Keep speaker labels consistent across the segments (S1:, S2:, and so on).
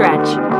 S1: stretch.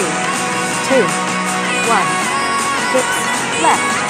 S2: three, two, one.
S1: Hips left.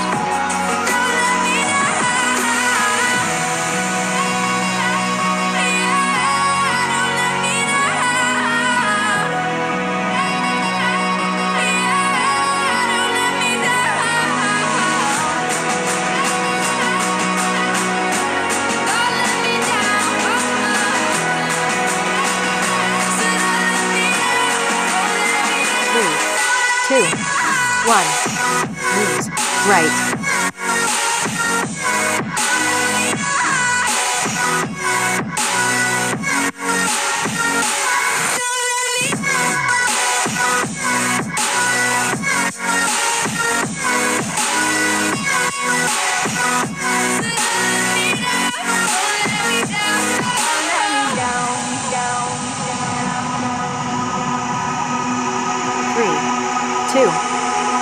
S2: one. Right.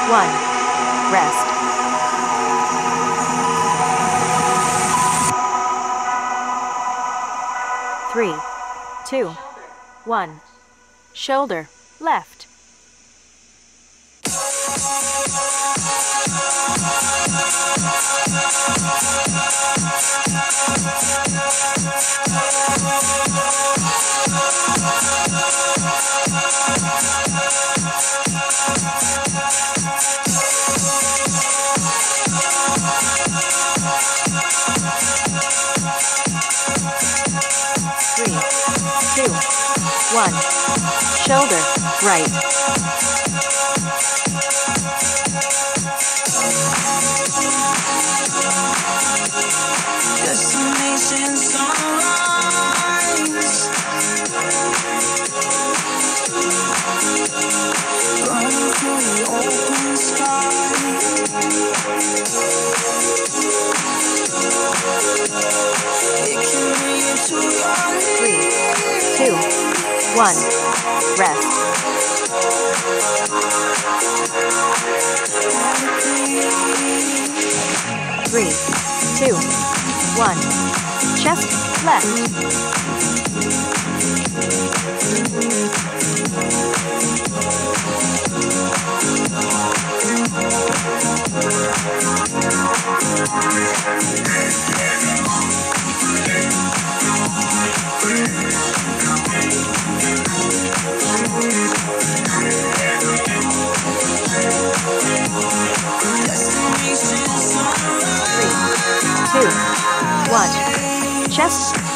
S2: One. Rest. Three, two, one. Shoulder, left. Shoulder, right. 1. Rest. Three, two, one. Chest left.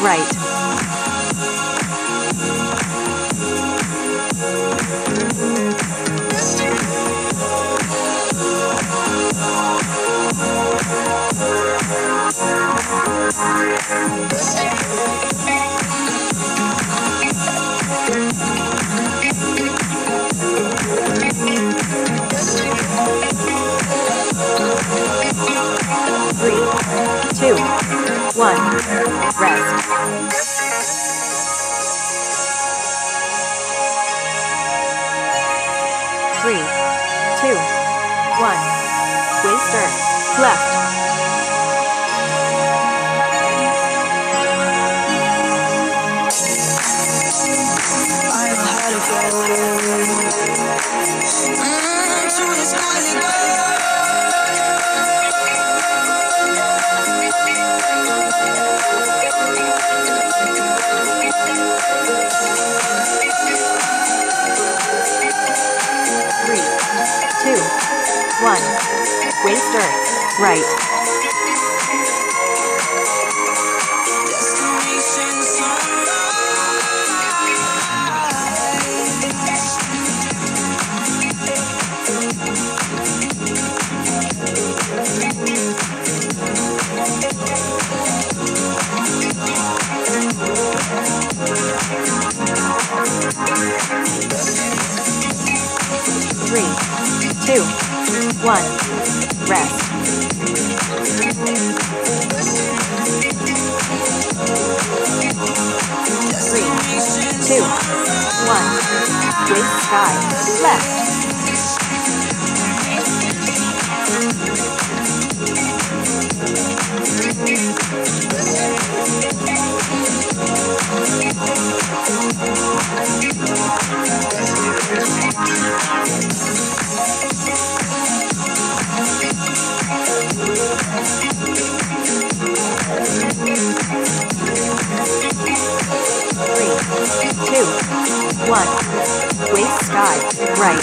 S2: Right. Three, two, one. Three, two, one. Waist earth. Left. Three, two, one. Waist earth. Right. 1. Rest. Three, two, one. Waist sky, left. Two, one. Waist sky. Right.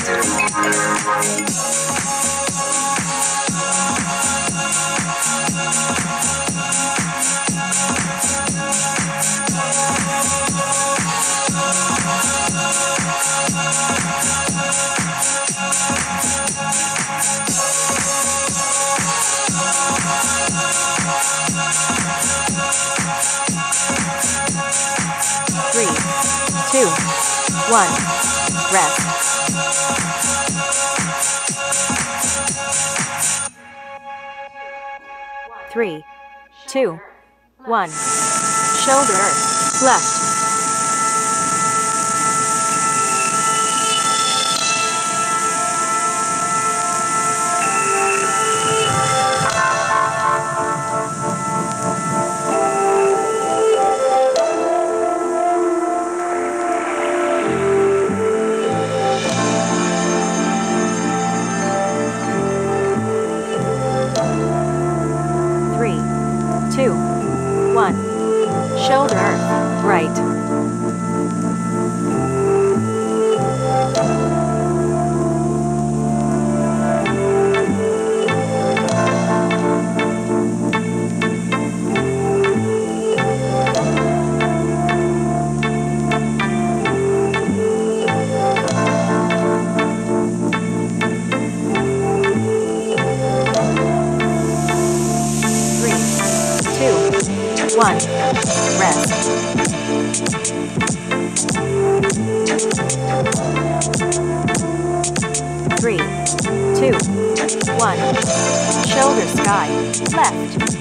S2: 1. Rest. Three, two, one. Shoulder, left. Sky. Left.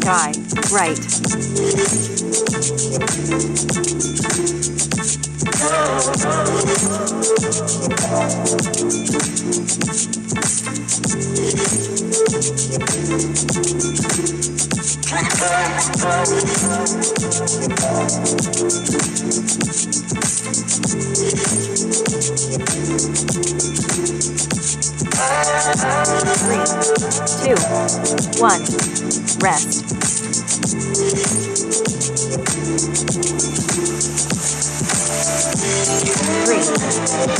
S2: Sky. Right. Three, two, one. Rest.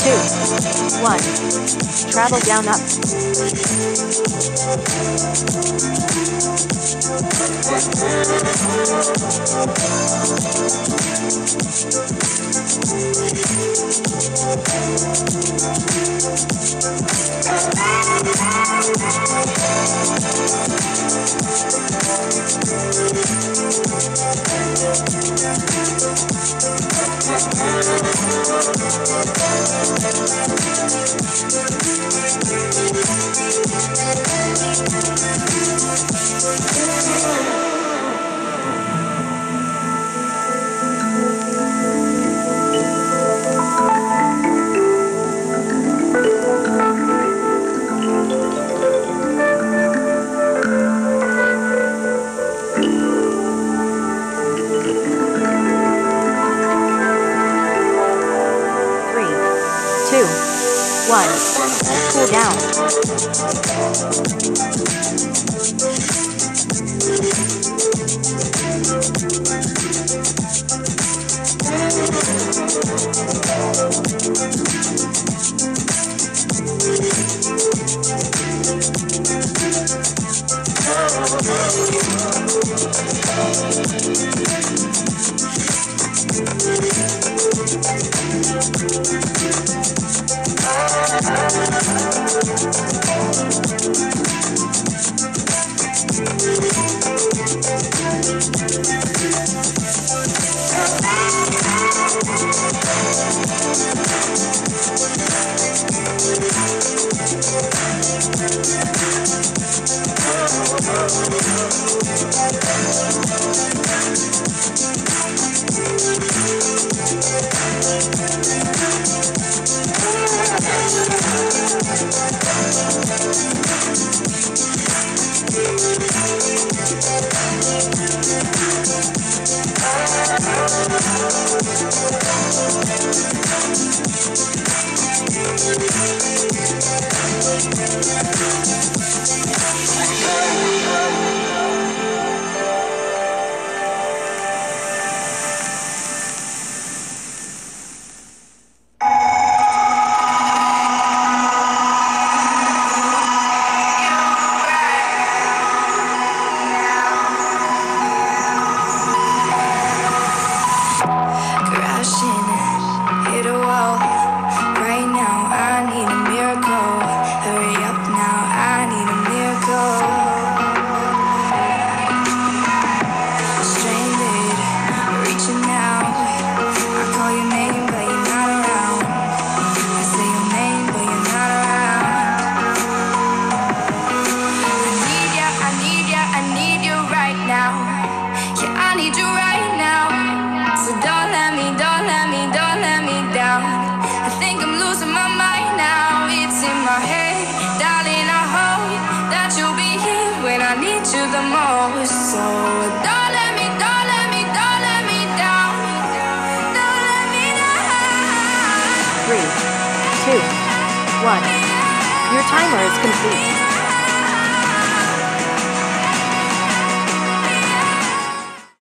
S2: 2, 1, travel down up. Thank you.
S1: Need you right now. So don't let me, don't let me, don't let me down. I think I'm losing my mind now. It's in my head, darling. I hope that you'll be here when I need you the most. So don't let me, don't let me, don't let me down. Don't let me down.
S2: Three, two, one. Your timer is complete.